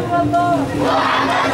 우한다! 우한다!